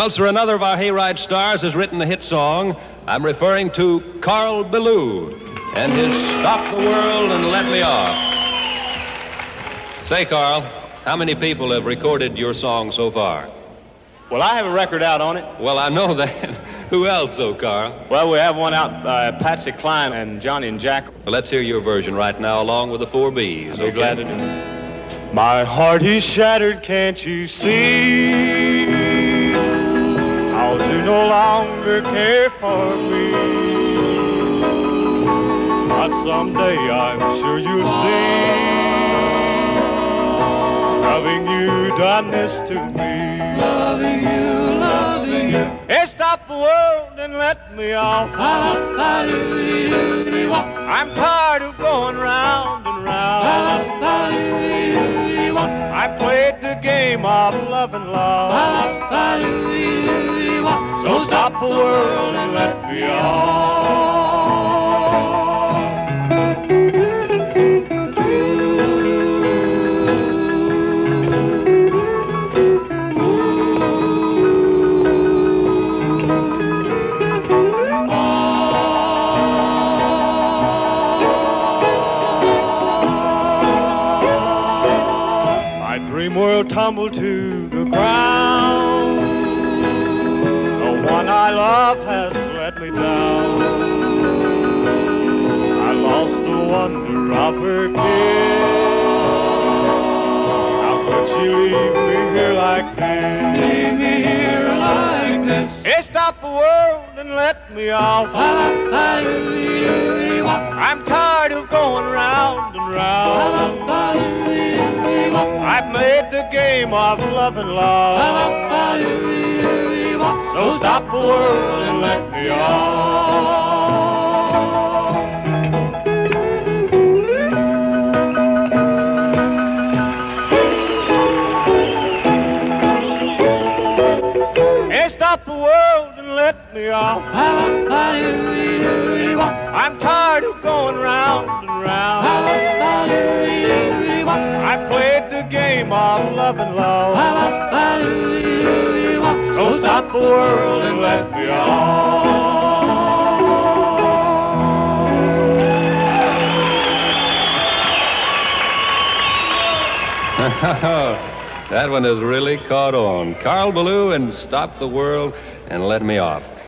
Well, sir, another of our Hayride stars has written a hit song. I'm referring to Carl Belew and his Stop the World and Let Me Off. Say, Carl, how many people have recorded your song so far? Well, I have a record out on it. Well, I know that. Who else, though, Carl? Well, we have one out by Patsy Cline and Johnny and Jack. Well, let's hear your version right now, along with the four B's. I'll be glad to do. My heart is shattered, can't you see? No longer care for me. But someday I'm sure you'll see. Loving you done this to me. Loving you, loving you. Hey, stop the world and let me off. I'm tired of going round and round. I played the game of love and So stop the world and let me off. My dream world tumbled to the ground. Love has let me down. I lost the wonder of her kiss. How could she leave me here like this? Leave me here like this. Hey, stop the world and let me off. I'm tired of going round and round. I've made the game of love and love. So stop the world and let me off. Hey, stop the world and let me off. I'm tired of going round and round. I played the game of love and love. Stop the world and me that one has really caught on. Carl Belew and Stop the World and Let Me Off.